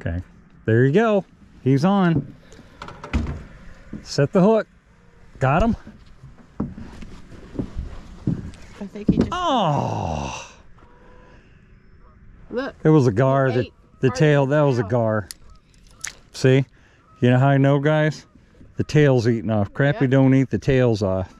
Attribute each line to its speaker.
Speaker 1: Okay. There you go. He's on. Set the hook. Got him?
Speaker 2: I think he just
Speaker 1: Oh,
Speaker 2: look.
Speaker 1: it was a gar. The, the tail, that was a gar. See? You know how I know, guys? The tail's eating off. Crappie
Speaker 2: Yep.
Speaker 1: don't eat the tails off.